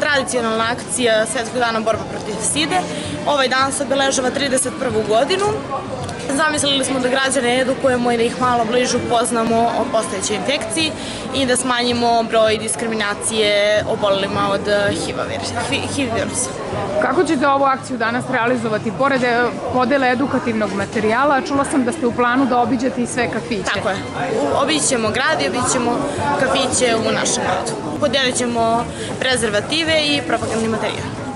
tradicionalna akcija Svetskog dana borba protiv side. Ovaj dan se obeležava 31. godinu. Zamislili smo da građane edukujemo i da ih malo bliže upoznamo o postojećoj infekciji i da smanjimo broj diskriminacije obolelima od HIV virusa. Kako ćete ovu akciju danas realizovati? Pored e, podele edukativnog materijala, čula sam da ste u planu da obiđete i sve kafiće. Tako je. Obići ćemo grad i obići ćemo kafiće u našem gradu. Podelit ćemo prezervative y propaganda y material.